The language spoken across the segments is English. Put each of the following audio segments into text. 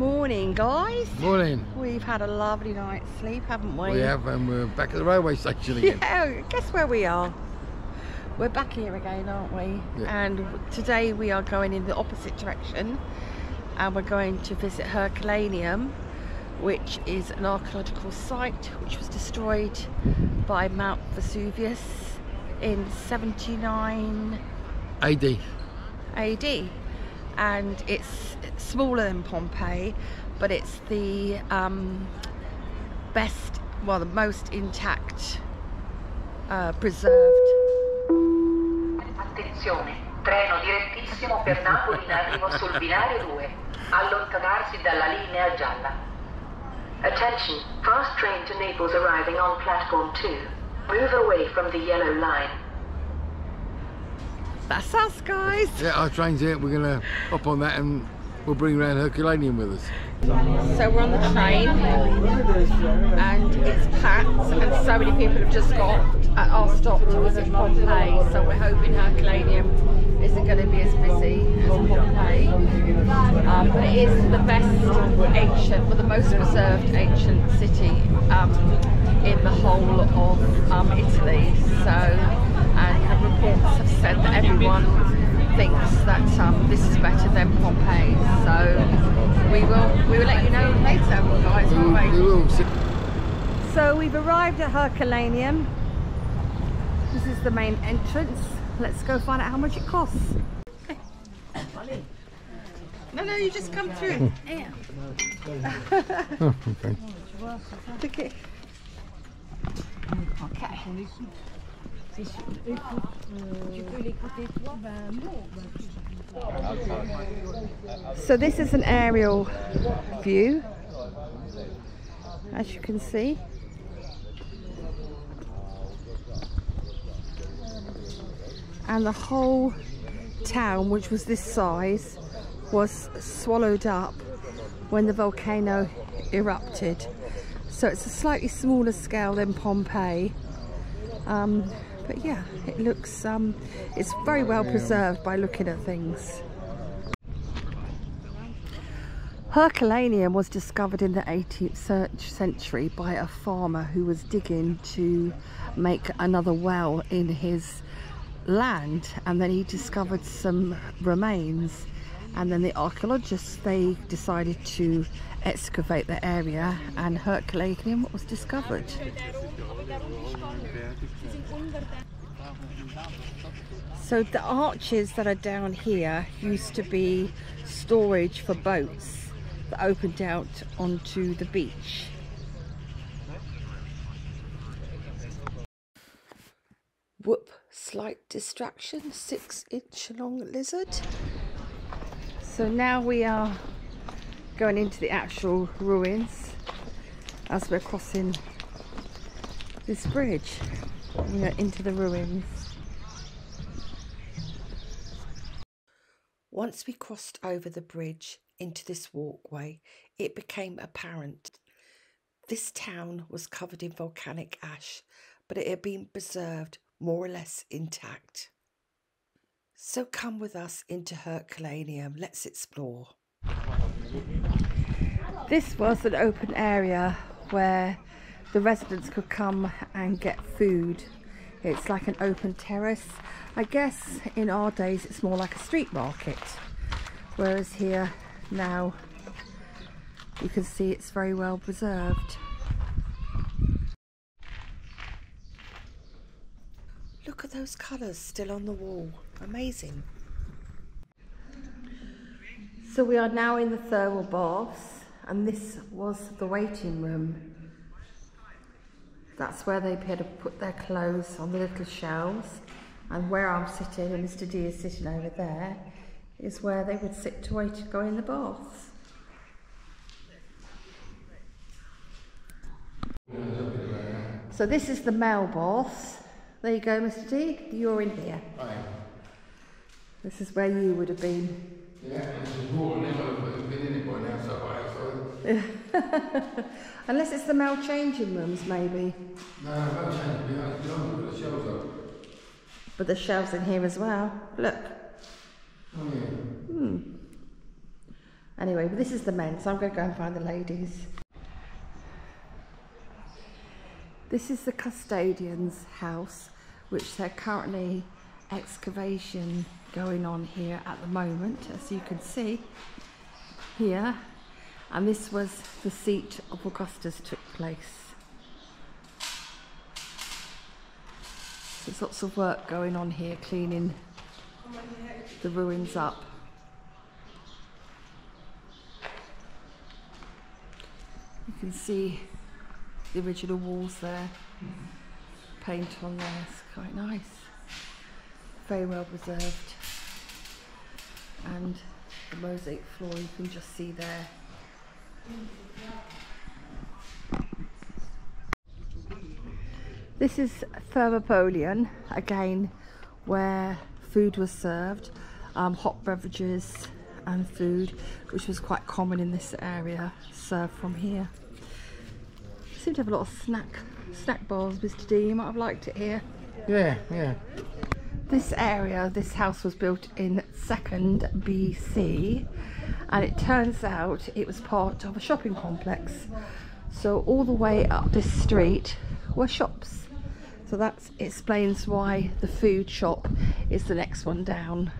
Morning, guys. Morning. We've had a lovely night's sleep, haven't we? We have, and we're back at the railway station again. Yeah, guess where we are? We're back here again, aren't we? Yeah. And today we are going in the opposite direction and we're going to visit Herculaneum, which is an archaeological site which was destroyed by Mount Vesuvius in 79 AD. AD and it's smaller than Pompeii but it's the um, best well the most intact uh, preserved Attenzione, treno direttissimo per Napoli in arrivo sul binario 2. Allontanarsi dalla linea gialla. Attention, fast train to Naples arriving on platform 2. Move away from the yellow line. That's us guys Yeah, our train's here. We're gonna hop on that, and we'll bring around Herculaneum with us. so we're on the train and it's packed and so many people have just got at our stop to visit Pompeii so we're hoping Herculaneum isn't going to be as busy as Pompeii um, but it is the best ancient well the most preserved ancient city um, in the whole of um, Italy so and reports have said that everyone thinks that um, this is better than Pompeii so we will we will let you know later guys We will, won't we will see. so we've arrived at Herculaneum. This is the main entrance. Let's go find out how much it costs. No, no, you just come through. Yeah. Oh, okay. Okay. Okay. So this is an aerial view, as you can see. And the whole town, which was this size, was swallowed up when the volcano erupted. So it's a slightly smaller scale than Pompeii. Um, but yeah, it looks, um, it's very well preserved by looking at things. Herculaneum was discovered in the 18th century by a farmer who was digging to make another well in his land and then he discovered some remains and then the archaeologists they decided to excavate the area and Herculaneum was discovered. So the arches that are down here used to be storage for boats that opened out onto the beach. Whoop, slight distraction, six inch long lizard. So now we are going into the actual ruins as we're crossing this bridge. We are into the ruins. Once we crossed over the bridge into this walkway, it became apparent this town was covered in volcanic ash, but it had been preserved more or less intact. So come with us into Herculaneum, let's explore. This was an open area where the residents could come and get food. It's like an open terrace. I guess in our days it's more like a street market, whereas here now you can see it's very well preserved. Look at those colours still on the wall. Amazing. So we are now in the thermal baths and this was the waiting room. That's where they had to put their clothes on the little shelves and where I'm sitting and Mr D is sitting over there is where they would sit to wait to go in the baths. So this is the male baths. There you go, Mr D. You're in here. This is where you would have been. Yeah, this is water. I've been in it by now, so Unless it's the male changing rooms, maybe. No, I've changed behind the door, but the shelves up. But the shelves in here as well. Look. Oh, yeah. Hmm. Anyway, but this is the men, so I'm going to go and find the ladies. This is the custodian's house, which they're currently excavation going on here at the moment, as you can see here. And this was the seat of Augustus took place. There's lots of work going on here, cleaning the ruins up. You can see the original walls there, paint on there, it's quite nice. Very well preserved. And the mosaic floor you can just see there. This is Thermopolium, again, where food was served, um, hot beverages and food, which was quite common in this area, served from here. Seem to have a lot of snack snack bars, Mr. D. You might have liked it here. Yeah, yeah. This area, this house was built in 2nd BC and it turns out it was part of a shopping complex. So all the way up this street were shops. So that explains why the food shop is the next one down.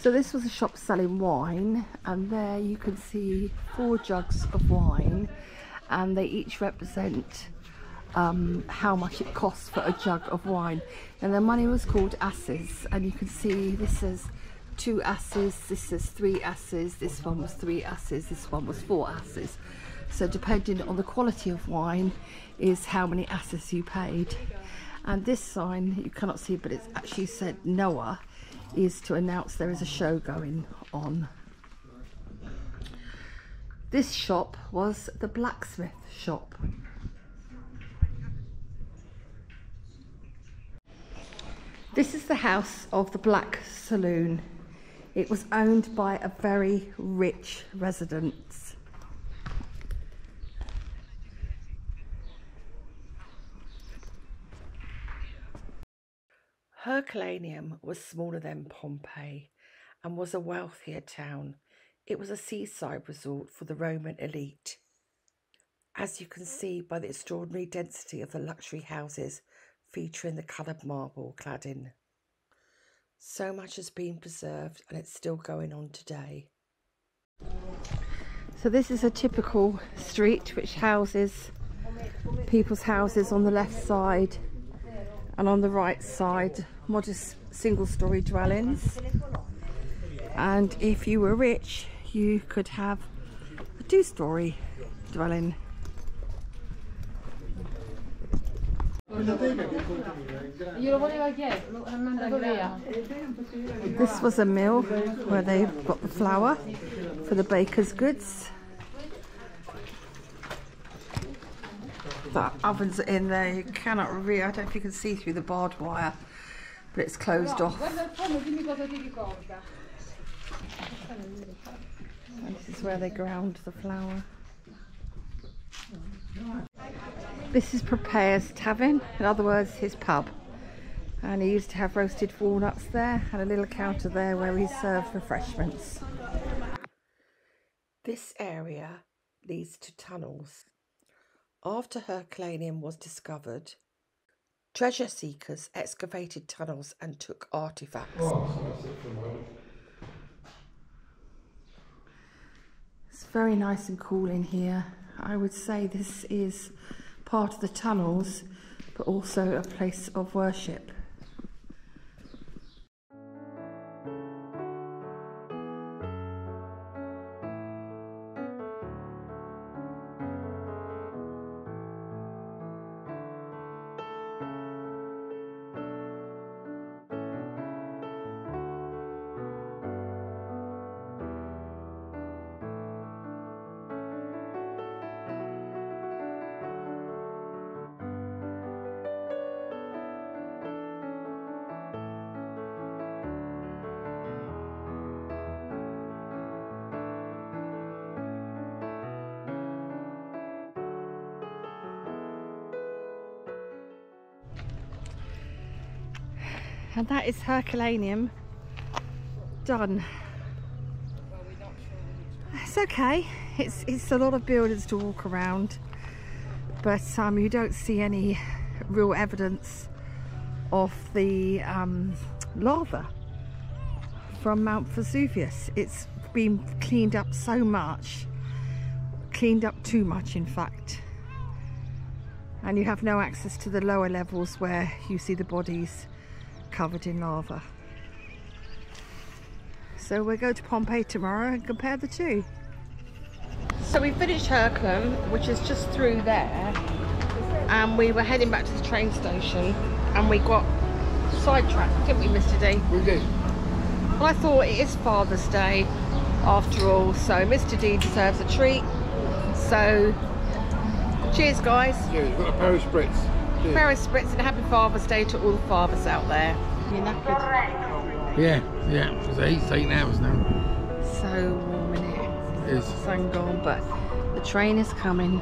So this was a shop selling wine and there you can see four jugs of wine and they each represent um, how much it costs for a jug of wine and the money was called asses and you can see this says two asses, this is three asses, this one was three asses, this one was four asses. So depending on the quality of wine is how many asses you paid. And this sign, you cannot see, but it's actually said Noah, is to announce there is a show going on. This shop was the blacksmith shop. This is the house of the Black Saloon. It was owned by a very rich residence. Herculaneum was smaller than Pompeii and was a wealthier town. It was a seaside resort for the Roman elite. As you can see by the extraordinary density of the luxury houses featuring the coloured marble cladding. So much has been preserved and it's still going on today. So this is a typical street which houses people's houses on the left side and on the right side modest single story dwellings and if you were rich you could have a two story dwelling This was a mill where they got the flour for the baker's goods. The ovens in there, you cannot really, I don't know if you can see through the barbed wire, but it's closed off. And this is where they ground the flour. This is Priapus's Tavern, in other words his pub. And he used to have roasted walnuts there and a little counter there where he served refreshments. This area leads to tunnels. After Herculaneum was discovered, treasure seekers excavated tunnels and took artifacts. It's very nice and cool in here. I would say this is part of the tunnels, but also a place of worship. And that is Herculaneum done. It's okay. It's it's a lot of buildings to walk around, but um, you don't see any real evidence of the um, lava from Mount Vesuvius. It's been cleaned up so much, cleaned up too much, in fact. And you have no access to the lower levels where you see the bodies covered in lava. So we'll go to Pompeii tomorrow and compare the two. So we finished Herculum, which is just through there, and we were heading back to the train station, and we got sidetracked, didn't we, Mr. D? We did. Well, I thought it is Father's Day after all, so Mr. D deserves a treat. So, cheers, guys. Yeah, we've got Aperol Spritz. Cheers. Paris Spritz and happy Father's Day to all the fathers out there. You're knackered. Yeah, yeah. It's eight, eight hours now. So warm in here. It is. Sun gone, but the train is coming.